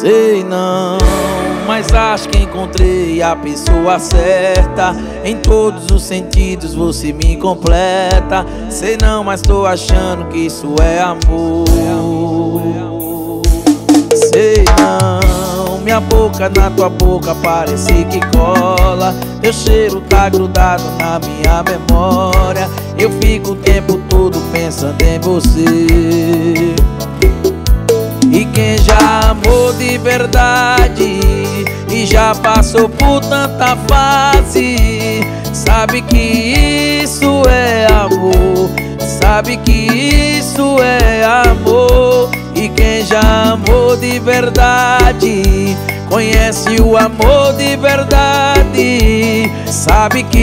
Sei não, mas acho que encontrei a pessoa certa. Em todos os sentidos você me completa. Sei não, mas tô achando que isso é amor. Sei não, minha boca na tua boca parece que cola. Teu cheiro tá grudado na minha memória. Eu fico o tempo todo pensando em você. E quem já amou de verdade e já passou por tanta fase, sabe que isso é amor, sabe que isso é amor. E quem já amou de verdade, conhece o amor de verdade, sabe que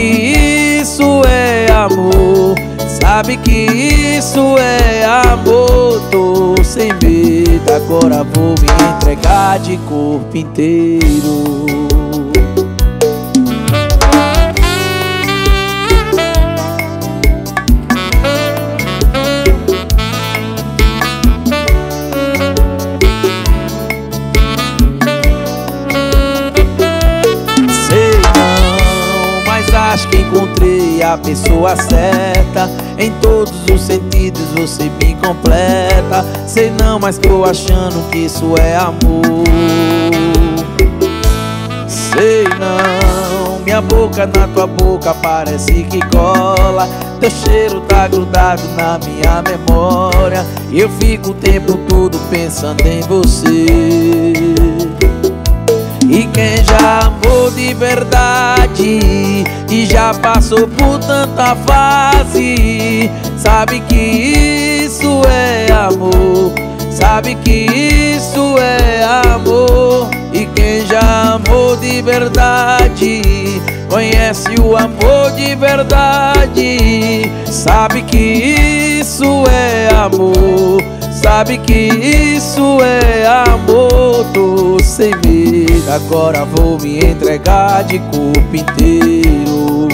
isso é amor. Sabe que isso é amor, tô sem medo Agora vou me entregar de corpo inteiro. Sei não, mas acho que encontrei a pessoa certa Em todos os sentidos você me completa. Sei não, mas tô achando que isso é amor. Sei não, minha boca na tua boca parece que cola. Teu cheiro tá grudado na minha memória. E eu fico o tempo todo pensando em você e quem já amou de verdade E já passou por tanta fase Sabe que isso é amor Sabe que isso é amor. E quem já amou de verdade Conhece o amor de verdade Sabe que isso é amor Sabe que isso é amor Tô sem medo, agora vou me entregar de corpo inteiro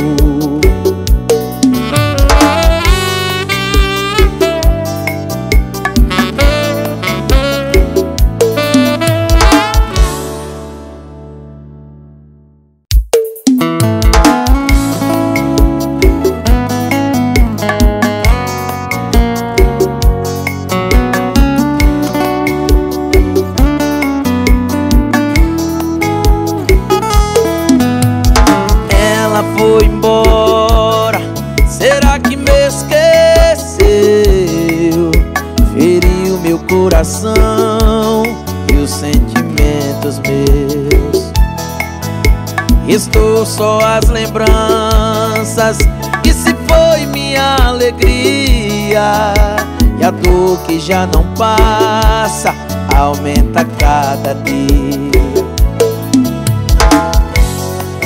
dor que já não passa aumenta cada dia.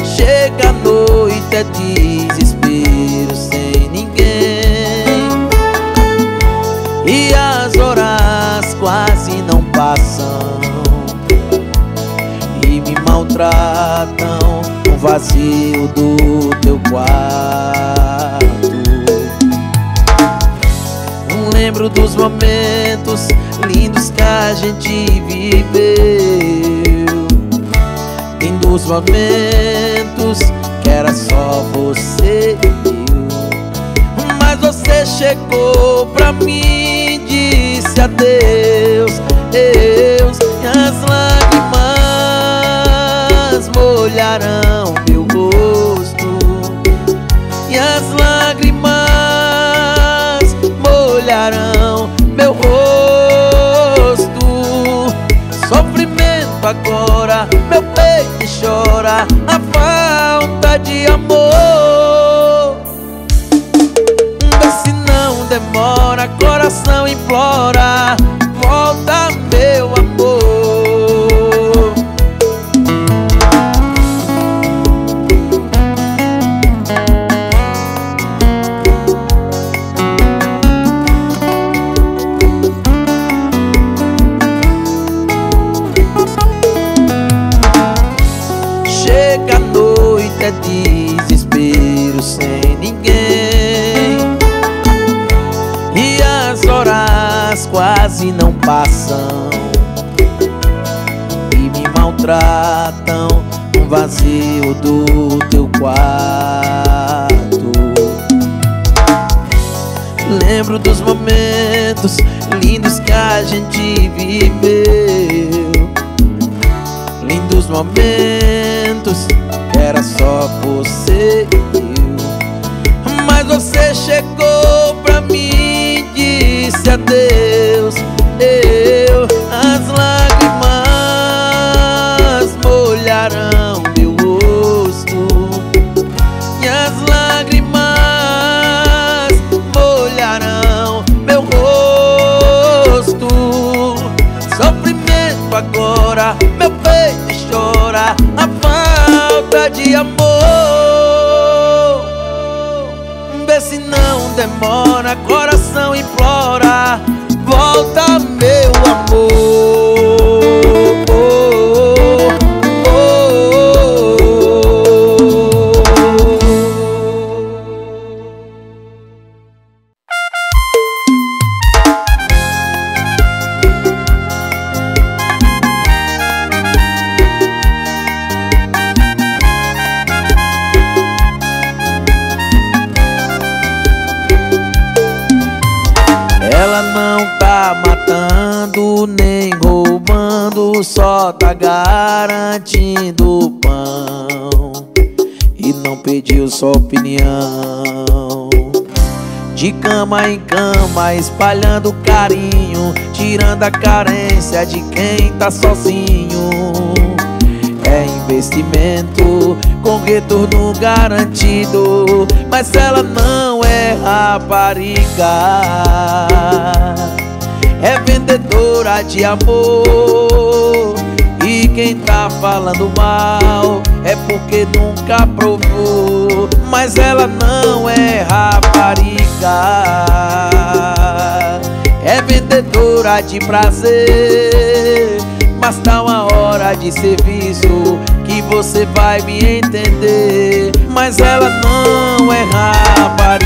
Chega a noite, é desespero sem ninguém. E as horas quase não passam. E me maltratam no vazio do teu quarto lembro dos momentos lindos que a gente viveu. Tem dos momentos que era só você e eu. Mas você chegou pra mim e disse adeus, Deus E as lágrimas molharão Sofrimento agora, meu peito chora A falta de amor. Vê se não demora, coração implora maltratam um vazio do teu quarto. Lembro dos momentos lindos que a gente viveu. Lindos momentos que era só você e eu. Mas você chegou pra mim e disse adeus. Eu, demora, coração implora, pediu sua opinião. De cama em cama, espalhando carinho, tirando a carência de quem tá sozinho. É investimento com retorno garantido, mas ela não é rapariga. É vendedora de amor. E quem tá falando mal é porque nunca provou. Mas ela não é rapariga. É vendedora de prazer. Mas tá uma hora de serviço que você vai me entender. Mas ela não é rapariga.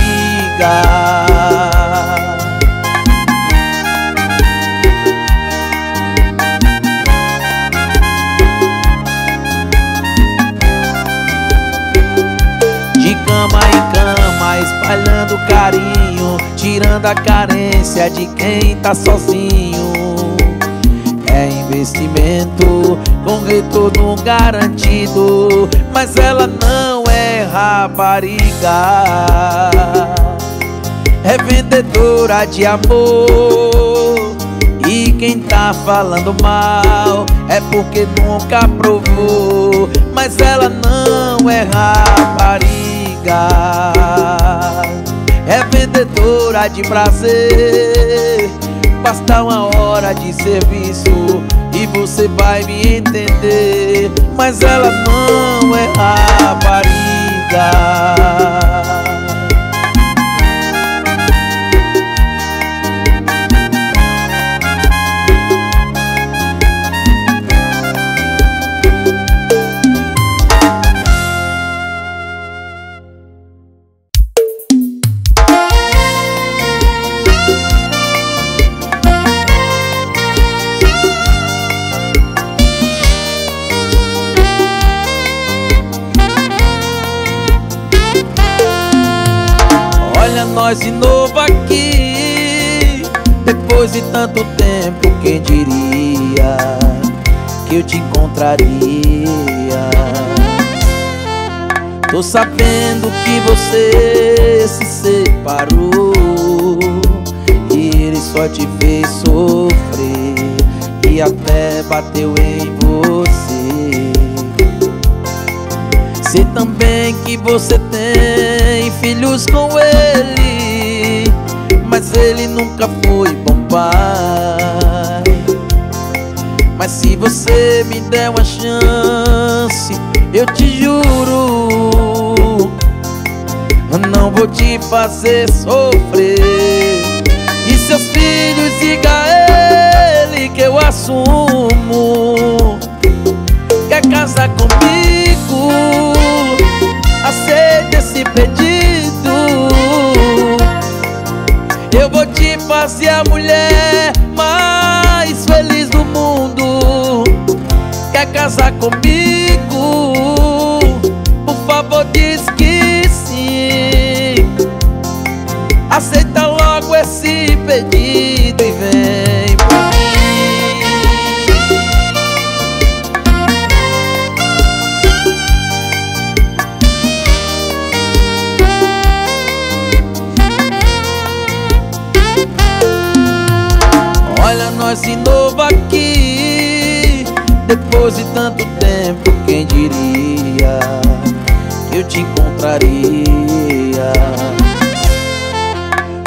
Carinho, tirando a carência de quem tá sozinho. É investimento com retorno garantido, mas ela não é rapariga. É vendedora de amor. E quem tá falando mal é porque nunca provou. Mas ela não é rapariga. É vendedora de prazer. Basta uma hora de serviço e você vai me entender. Mas ela não é rapariga. Nós de novo aqui. Depois de tanto tempo, quem diria Que eu te encontraria? Tô sabendo que você se separou E ele só te fez sofrer E até bateu em você. Sei também que você tem filhos com ele Mas ele nunca foi bom pai. Mas se você me der uma chance Eu te juro Não vou te fazer sofrer. E seus filhos diga a ele que eu assumo Quer casar comigo. Aceita esse pedido Eu vou te fazer a mulher mais feliz do mundo. Quer casar comigo? Por favor diz que sim. Aceita logo esse pedido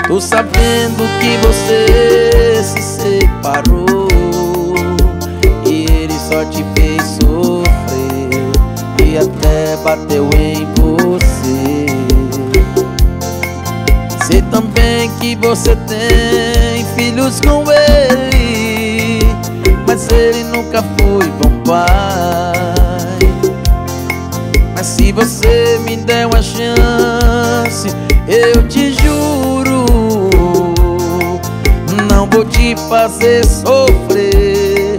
Tô sabendo que você se separou E ele só te fez sofrer E até bateu em você. Sei também que você tem filhos com ele Mas ele nunca foi bom pai se você me der uma chance Eu te juro Não vou te fazer sofrer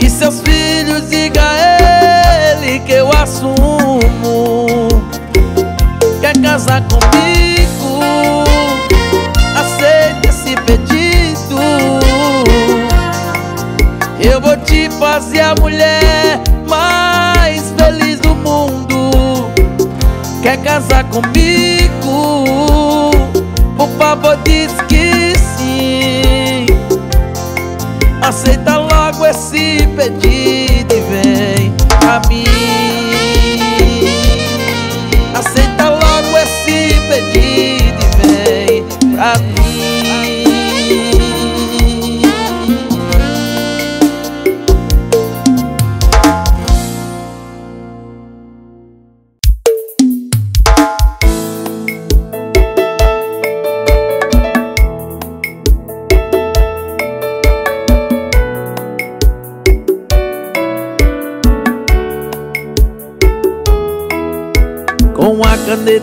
E seus filhos diga a ele que eu assumo Quer casar comigo? Aceita esse pedido Eu vou te fazer a mulher mais feliz do Quer casar comigo? Por favor diz que sim. Aceita logo esse pedido e vem a mim. Aceita logo esse pedido e vem pra mim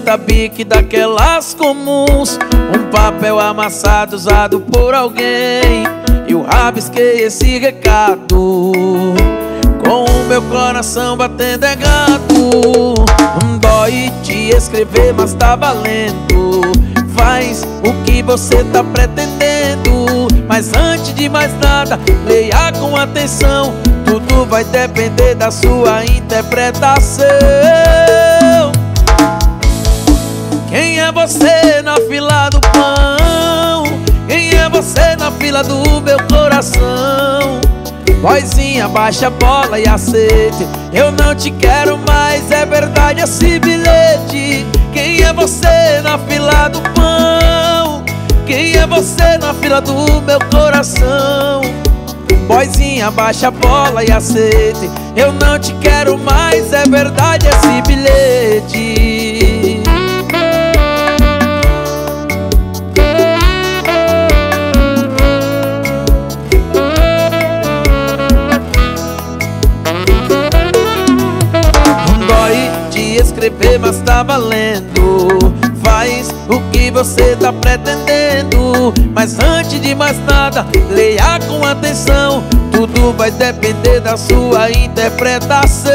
a caneta bique daquelas comuns. Um papel amassado usado por alguém. Eu rabisquei esse recado. Com o meu coração batendo é gato. Dói te escrever, mas tá valendo. Faz o que você tá pretendendo. Mas antes de mais nada, leia com atenção. Tudo vai depender da sua interpretação é você na fila do pão? Quem é você na fila do meu coração? Boizinha, baixa a bola e aceite Eu não te quero mais, é verdade esse bilhete Quem é você na fila do pão? Quem é você na fila do meu coração? Boizinha, baixa a bola e aceite Eu não te quero mais, é verdade esse bilhete tá valendo. Faz o que você tá pretendendo. Mas antes de mais nada, leia com atenção. Tudo vai depender da sua interpretação.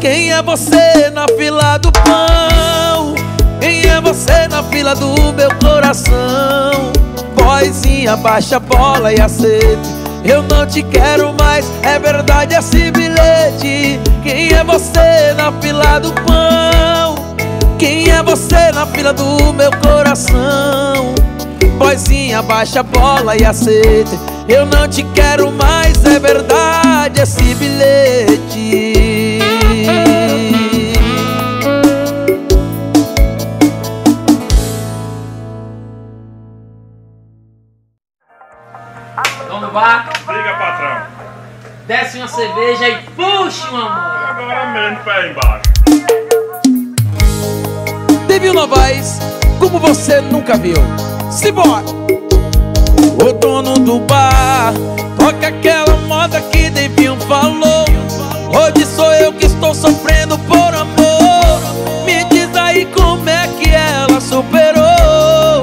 Quem é você na fila do pão? Quem é você na fila do meu coração? Boizinha, baixa a bola e aceite eu não te quero mais, é verdade esse bilhete Quem é você na fila do pão? Quem é você na fila do meu coração? Boizinha, baixa a bola e aceite Eu não te quero mais, é verdade esse bilhete Diga, patrão. Desce uma cerveja e puxa uma mão. Agora mesmo, pé embaixo. Teve Novaes como você nunca viu Simbora! O dono do bar Toca aquela moda que Devinho falou Hoje sou eu que estou sofrendo por amor Me diz aí como é que ela superou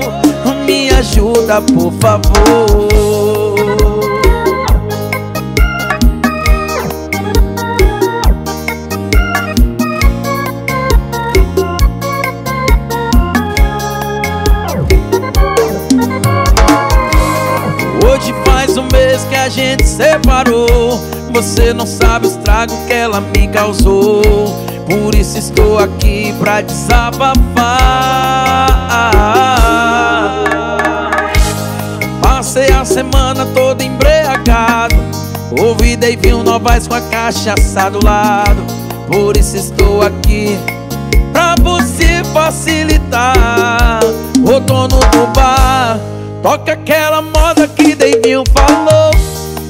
Me ajuda por favor a gente separou. Você não sabe o estrago que ela me causou. Por isso estou aqui pra desabafar. Passei a semana toda embriagado. Ouvi Dave Novaes com a cachaça do lado. Por isso estou aqui pra você facilitar. O dono do bar Toca aquela moda que Davinho falou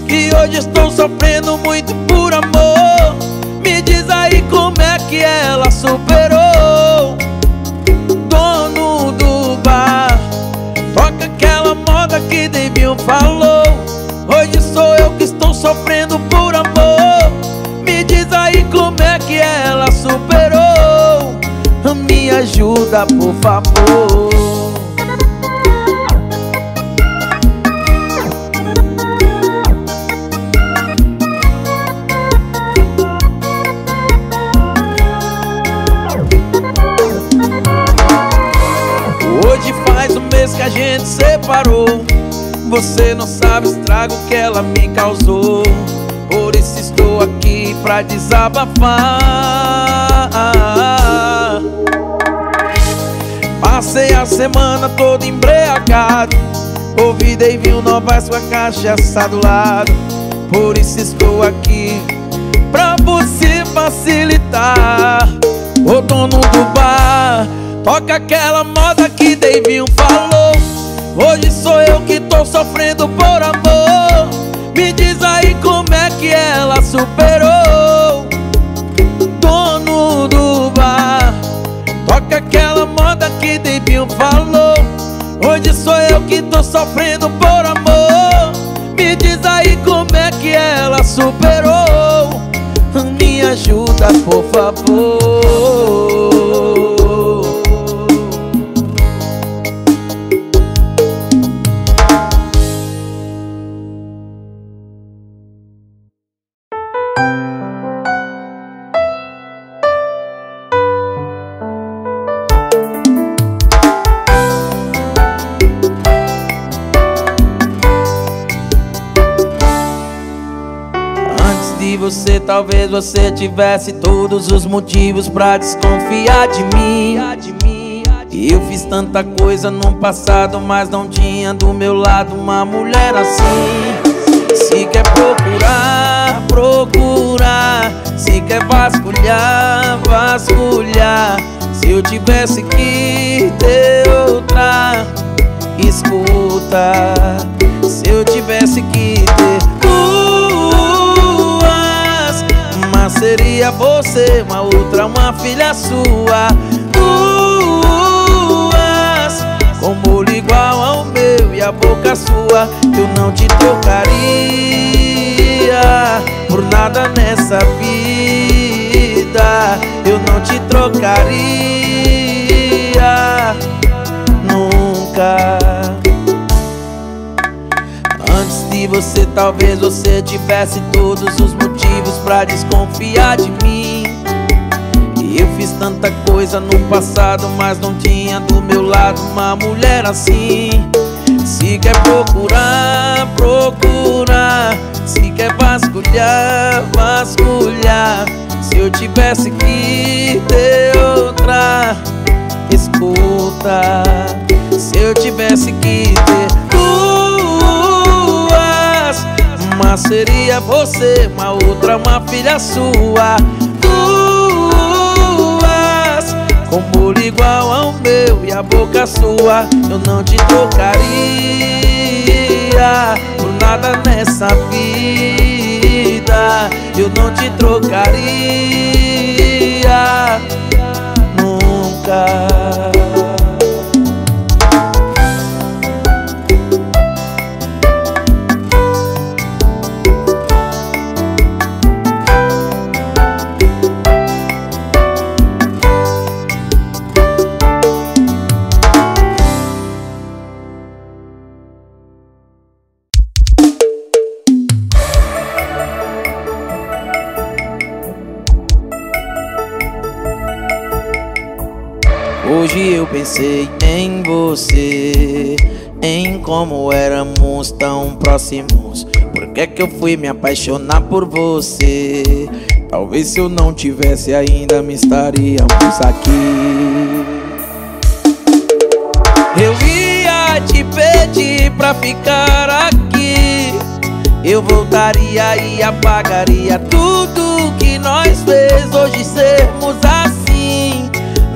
Que hoje estou sofrendo muito por amor. Me diz aí como é que ela superou. Dono do bar Toca aquela moda que Davinho falou. Hoje sou eu que estou sofrendo por amor. Me diz aí como é que ela superou. Me ajuda por favor separou Você não sabe o estrago que ela me causou. Por isso estou aqui pra desabafar. Passei a semana toda embriagado. Ouvi Davinho Novaes com a cachaça do lado. Por isso estou aqui pra você facilitar. O dono do bar Toca aquela moda que Davinho falou Hoje sou eu que tô sofrendo por amor. Me diz aí como é que ela superou. Dono do bar Toca aquela moda que Davinho falou. Hoje sou eu que tô sofrendo por amor. Me diz aí como é que ela superou. Me ajuda por favor talvez você tivesse todos os motivos pra desconfiar de mim. Eu fiz tanta coisa no passado, mas não tinha do meu lado uma mulher assim. Se quer procurar, procurar. Se quer vasculhar, vasculhar. Se eu tivesse que ter outra, escuta. Se eu tivesse que ter seria você, uma outra, uma filha sua. Duas, com molho igual ao meu e a boca sua Eu não te trocaria por nada nessa vida. Eu não te trocaria nunca você, talvez você tivesse todos os motivos pra desconfiar de mim. E eu fiz tanta coisa no passado, mas não tinha do meu lado uma mulher assim. Se quer procurar, procurar Se quer vasculhar, vasculhar. Se eu tivesse que ter outra Escuta. Se eu tivesse que ter Uma seria você, uma outra uma filha sua. Duas Com molho igual ao meu e a boca sua. Eu não te trocaria Por nada nessa vida. Eu não te trocaria Nunca Hoje eu pensei em você, em como éramos tão próximos. por que que eu fui me apaixonar por você? Talvez se eu não tivesse ainda me estaríamos aqui Eu ia te pedir pra ficar aqui Eu voltaria e apagaria tudo que nós fez Hoje sermos assim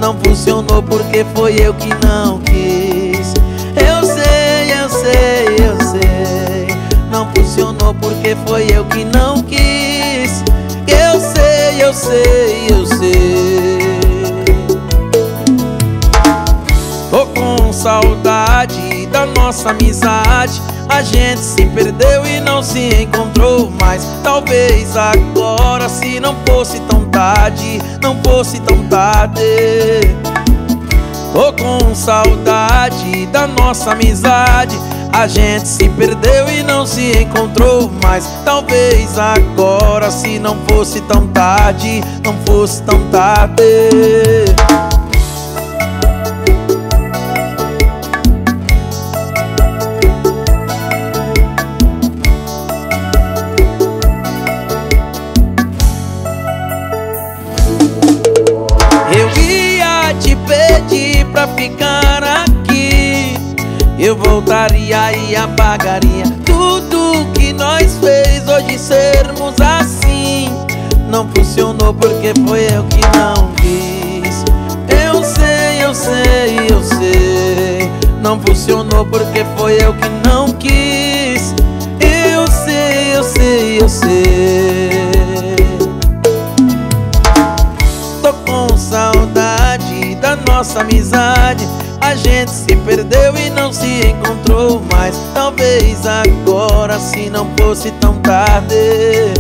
Não funcionou porque foi eu que não quis. Eu sei, eu sei, eu sei. Não funcionou porque foi eu que não quis. Eu sei, eu sei, eu sei. Tô com saudade da nossa amizade. A gente se perdeu e não se encontrou mais. Talvez agora se não fosse tão tarde Não fosse tão tarde. Tô com saudade da nossa amizade. A gente se perdeu e não se encontrou mais. Talvez agora se não fosse tão tarde Não fosse tão tarde voltaria e apagaria Tudo que nós fez hoje sermos assim. Não funcionou porque foi eu que não quis. Eu sei, eu sei, eu sei. Não funcionou porque foi eu que não quis. Eu sei, eu sei, eu sei. Tô com saudade da nossa amizade A gente se perdeu e não se encontrou mais. Talvez agora se não fosse tão tarde.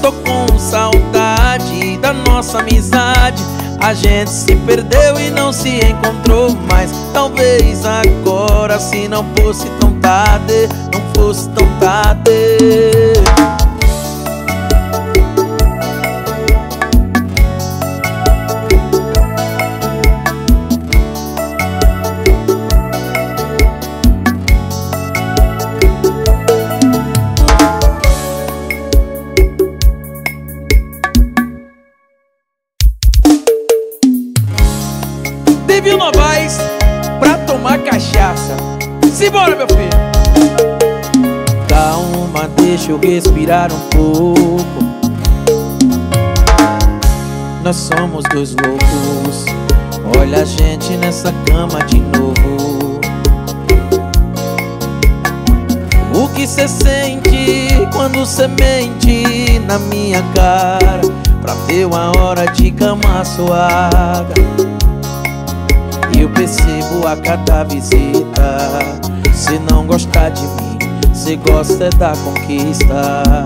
Tô com saudade da nossa amizade. A gente se perdeu e não se encontrou mais. Talvez agora se não fosse tão tarde Não fosse tão tarde deixa eu respirar um pouco. Nós somos dois loucos. Olha a gente nessa cama de novo. O que cê sente quando cê mente na minha cara? Pra ter uma hora de cama suada. Eu percebo a cada visita. Se não gostar de mim, se gosta é da conquista.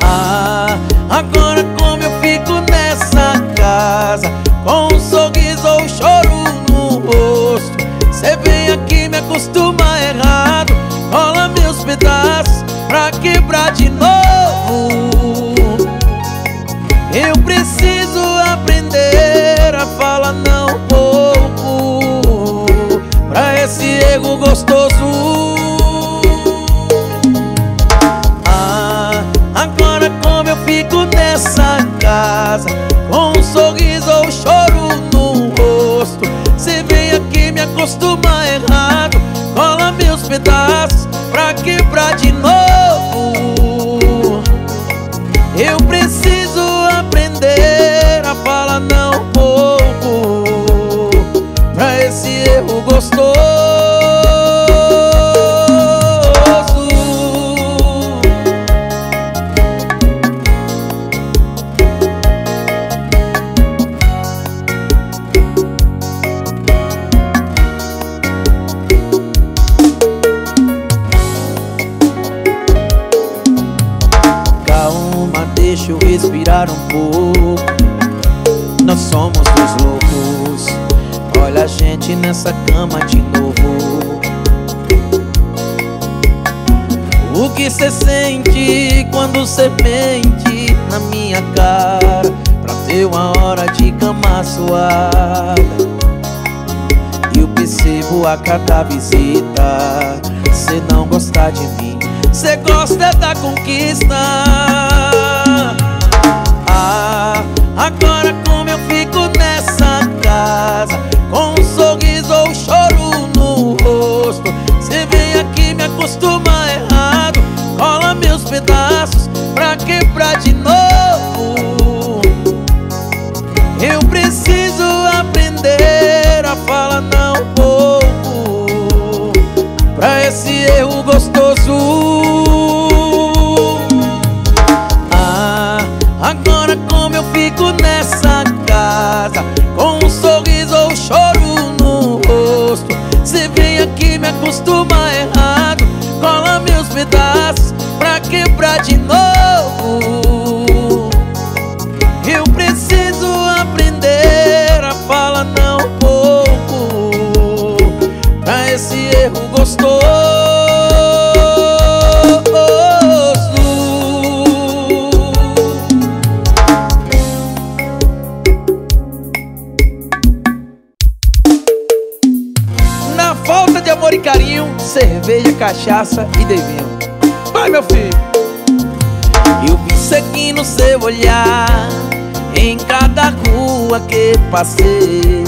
Ah, agora como eu fico nessa casa Com um sorriso ou choro no rosto. Cê vem aqui me acostuma errado Rola meus pedaços pra quebrar de novo fico nessa casa cada visita. Cê não gosta de mim Cê gosta da conquista. Ah, agora passei.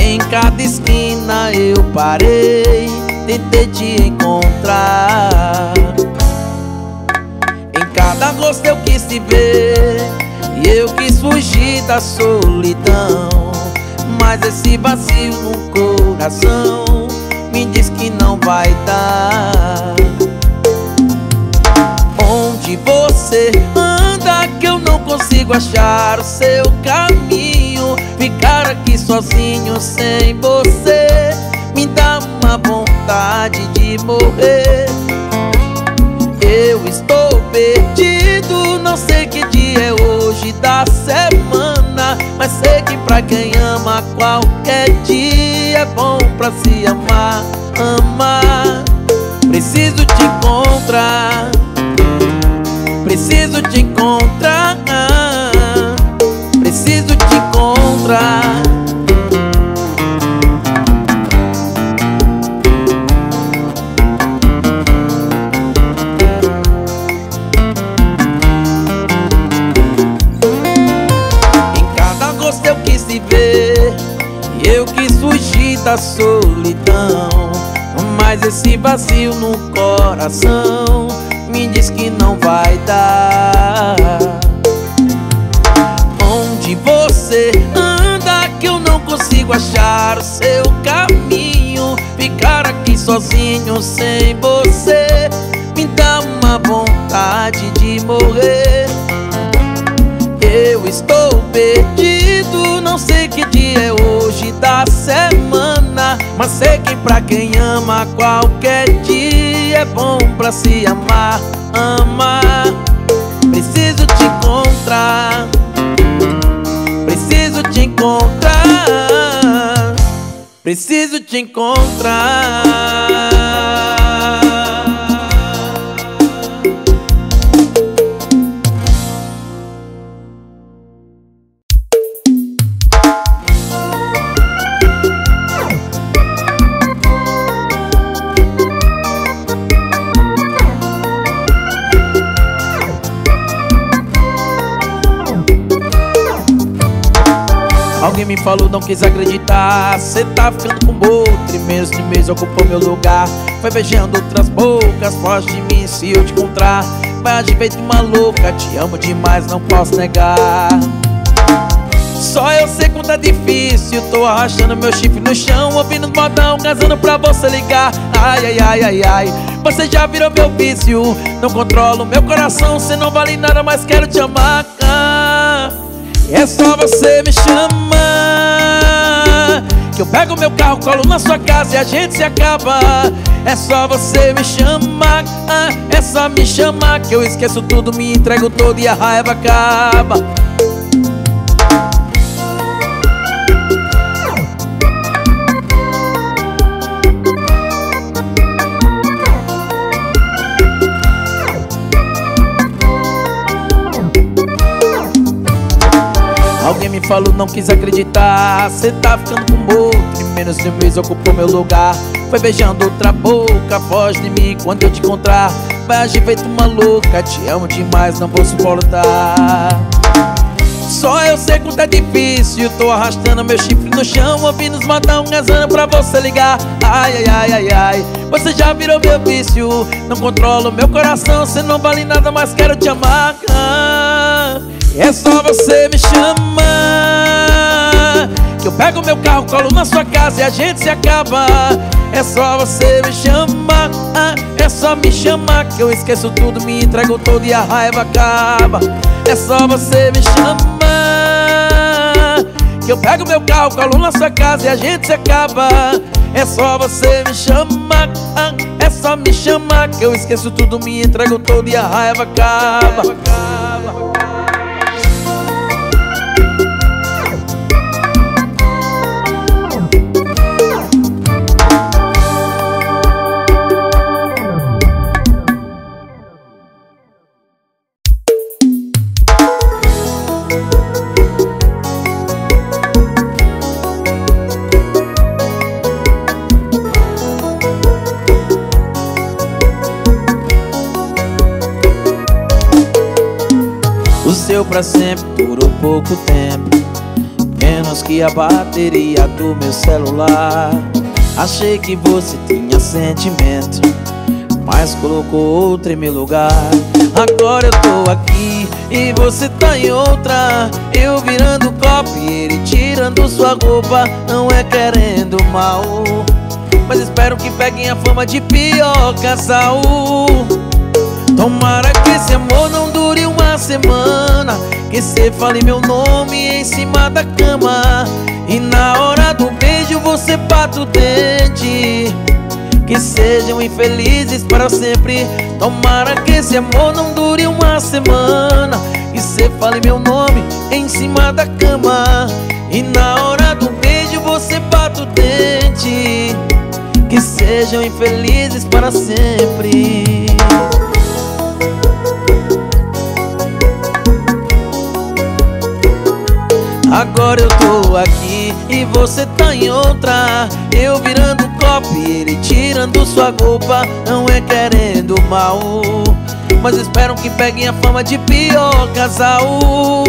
Em cada esquina eu parei Tentei te encontrar. Em cada rosto eu quis te ver E eu quis fugir da solidão. Mas esse vazio no coração Me diz que não vai dar. Onde você anda que eu não consigo achar o seu caminho Ficar aqui sozinho sem você Me dá uma vontade de morrer. Eu estou perdido, não sei que dia é hoje da semana Mas sei que pra quem ama qualquer dia é bom pra se amar, amar. Preciso te encontrar Preciso te encontrar Em cada rosto eu quis te ver E eu quis fugir da solidão. Mas esse vazio no coração Me diz que não vai dar. Onde você consigo achar o seu caminho. Ficar aqui sozinho sem você Me dá uma vontade de morrer. Eu estou perdido, não sei que dia é hoje da semana Mas sei que pra quem ama qualquer dia é bom pra se amar, amar. Preciso te encontrar, te encontrar. Preciso te encontrar me falou, não quis acreditar. Cê tá ficando com outro mês de mês ocupou meu lugar. Foi beijando outras bocas, foge de mim se eu te encontrar. Vai de feito uma louca, te amo demais, não posso negar. Só eu sei quanto é difícil Tô arrastando meu chifre no chão Ouvindo o modão, casando pra você ligar. Ai, ai, ai, ai, ai Você já virou meu vício. Não controlo meu coração Cê não vale nada, mas quero te amar É só você me chamar Que eu pego meu carro, colo na sua casa E a gente se acaba. É só você me chamar ah, É só me chamar Que eu esqueço tudo, me entrego todo E a raiva acaba Falou, não quis acreditar. Cê tá ficando com outro E menos de um mês ocupou meu lugar. Foi beijando outra boca Foge de mim quando eu te encontrar. Vai agir feito uma louca Te amo demais, não vou suportar. Só eu sei quanto é difícil Tô arrastando meu chifre no chão Ouvindo os matar um gazando pra você ligar. Ai, ai, ai, ai, ai Você já virou meu vício. Não controlo meu coração Você não vale nada, mas quero te amar É só você me chamar Que eu pego meu carro, colo na sua casa E a gente se acaba. É só você me chamar É só me chamar Que eu esqueço tudo, me entrego todo E a raiva acaba. É só você me chamar que eu pego meu carro, colo na sua casa e a gente se acaba. É só você me chamar, é só me chamar Que eu esqueço tudo, me entrego todo e a raiva acaba Thank you. Pra sempre durou pouco tempo. Menos que a bateria do meu celular. Achei que você tinha sentimento Mas colocou outro em meu lugar. Agora eu tô aqui e você tá em outra. Eu virando copo e ele tirando sua roupa. Não é querendo mal Mas espero que peguem a fama de pior casal. Tomara que esse amor não dure semana Que cê fale meu nome em cima da cama. E na hora do beijo você bata o dente. Que sejam infelizes para sempre. Tomara que esse amor não dure uma semana. Que cê fale meu nome em cima da cama. E na hora do beijo você bata o dente. Que sejam infelizes para sempre Agora eu tô aqui e você tá em outra. Eu virando copo e ele tirando sua roupa. Não é querendo mal Mas espero que peguem a fama de pior casal.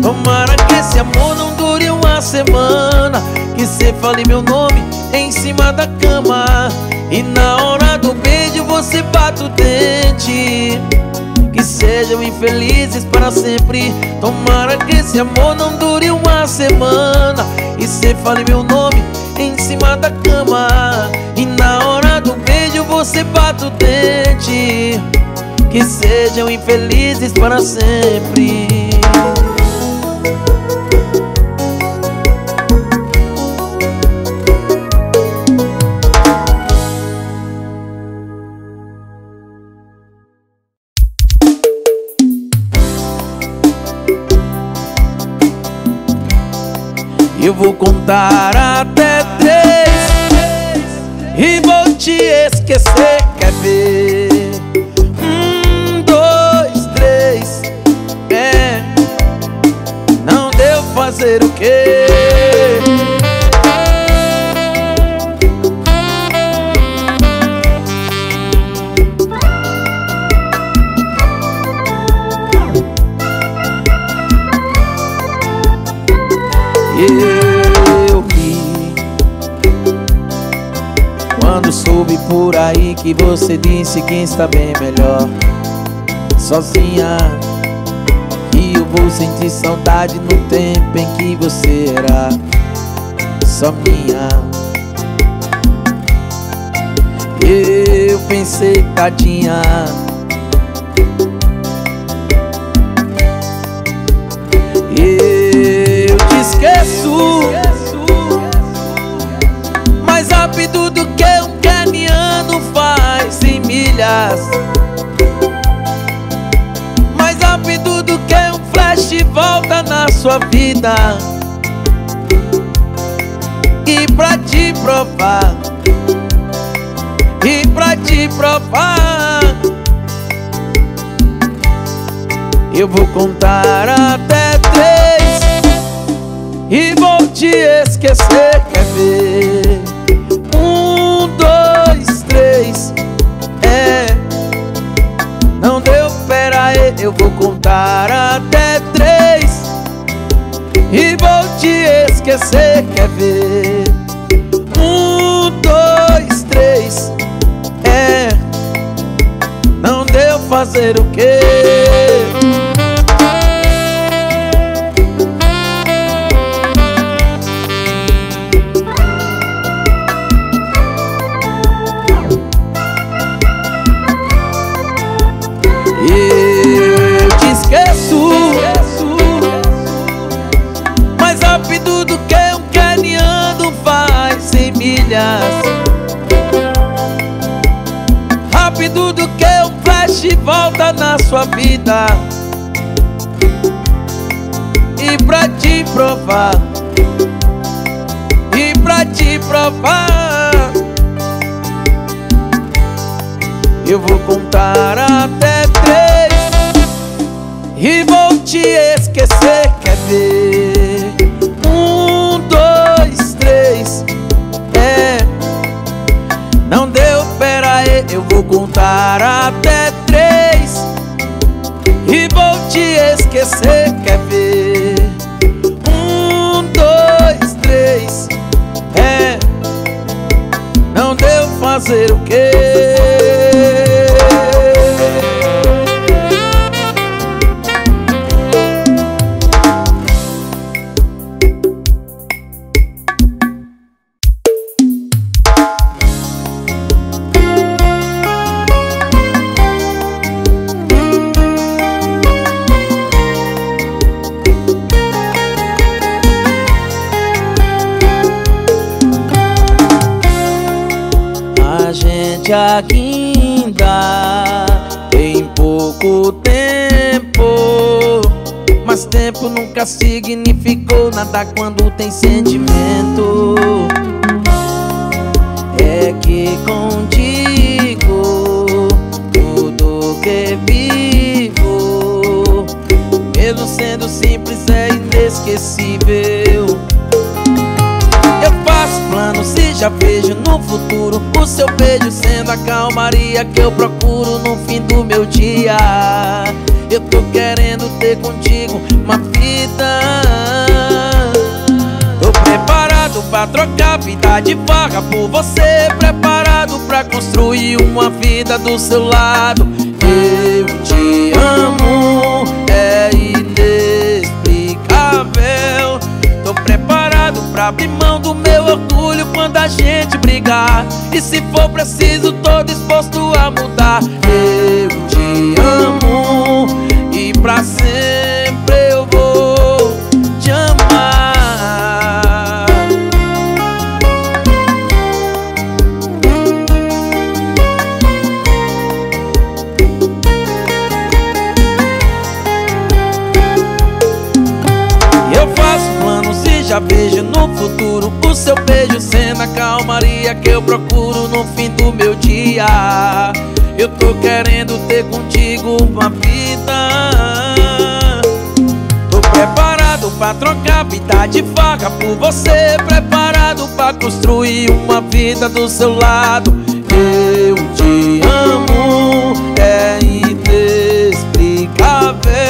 Tomara que esse amor não dure uma semana. Que cê fale meu nome em cima da cama. E na hora do beijo você bata o dente sejam infelizes para sempre. Tomara que esse amor não dure uma semana. E cê fale meu nome em cima da cama. E na hora do beijo você bata o dente. Que sejam infelizes para sempre Eu vou contar até três E vou te esquecer, quer ver? Um, dois, três É Não deu fazer o quê? Por aí que você disse que está bem melhor. Sozinha. E eu vou sentir saudade no tempo em que você era Só minha. Eu pensei, tadinha. Esqueço milhas Mais rápido do que um flash volta na sua vida E pra te provar E pra te provar Eu vou contar até três te esquecer, quer ver? Eu vou contar até três e vou te esquecer, quer ver? Um, dois, três, é. Não deu fazer o quê? Rápido do que um flash volta na sua vida. E pra te provar. E pra te provar. Eu vou contar até três. E vou te esquecer, quer ver? Vou contar até três E vou te esquecer, quer ver? Um, dois, três É Não deu fazer o quê? Ainda tem pouco tempo. Mas tempo nunca significou nada quando tem sentimento. É que contigo tudo que vivo Mesmo sendo simples é inesquecível planos e já vejo no futuro O seu beijo sendo a calmaria que eu procuro no fim do meu dia. Eu tô querendo ter contigo uma vida. Tô preparado pra trocar vida de farra por você Preparado pra construir uma vida do seu lado. Eu te amo, é abrir mão do meu orgulho quando a gente brigar. E se for preciso, tô disposto a mudar. Eu te amo e pra sempre vejo no futuro. O seu beijo sendo a calmaria que eu procuro no fim do meu dia. Eu tô querendo ter contigo uma vida. Tô preparado pra trocar vida de farra por você. Preparado pra construir uma vida do seu lado. Eu te amo, é inexplicável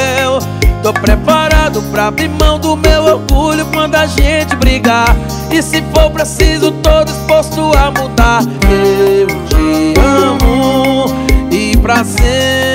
Tô preparado pra abrir mão do meu orgulho quando a gente brigar. E se for preciso, tô disposto a mudar. Eu te amo e pra sempre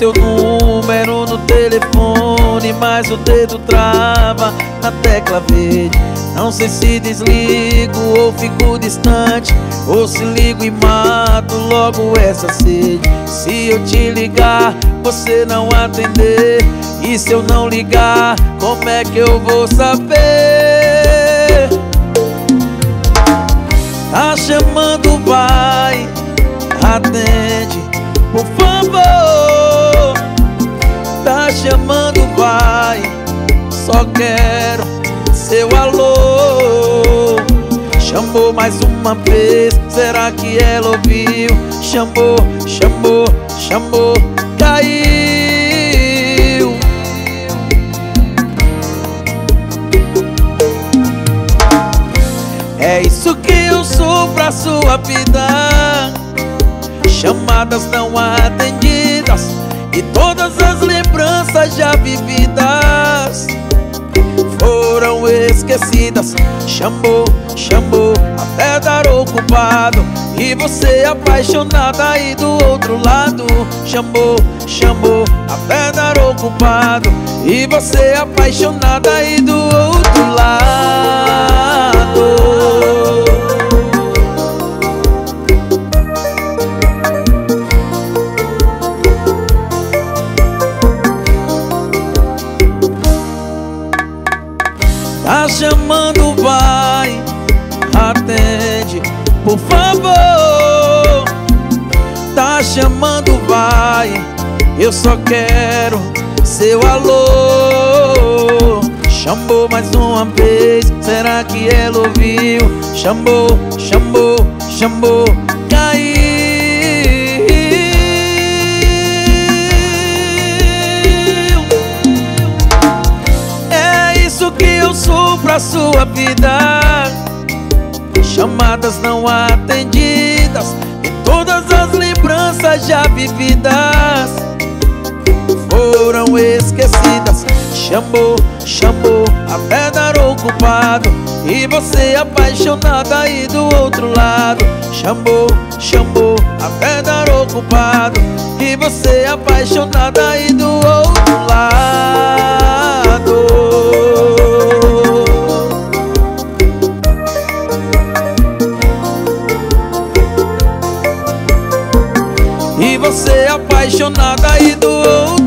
seu número no telefone Mas o dedo trava na tecla verde Não sei se desligo ou fico distante Ou se ligo e mato logo essa sede Se eu te ligar, você não atender E se eu não ligar, como é que eu vou saber? Tá chamando, Chamando, vai, só quero seu alô. Chamou mais uma vez, será que ela ouviu? Chamou, chamou, chamou, caiu. É isso que eu sou pra sua vida. Chamadas não atendidas E todas as lembranças já vividas Foram esquecidas. Chamou, chamou, até dar ocupado E você apaixonada aí do outro lado. Chamou, chamou, até dar ocupado E você apaixonada aí do outro lado Tá chamando, vai, atende, por favor. Tá chamando, vai, eu só quero seu alô. Chamou mais uma vez, será que ela ouviu? Chamou, chamou, chamou, pra sua vida. Chamadas não atendidas E todas as lembranças já vividas. Foram esquecidas. Chamou, chamou, até dar ocupado E você apaixonada aí do outro lado. Chamou, chamou, até dar ocupado E você apaixonada aí do outro lado apaixonada aí do outro lado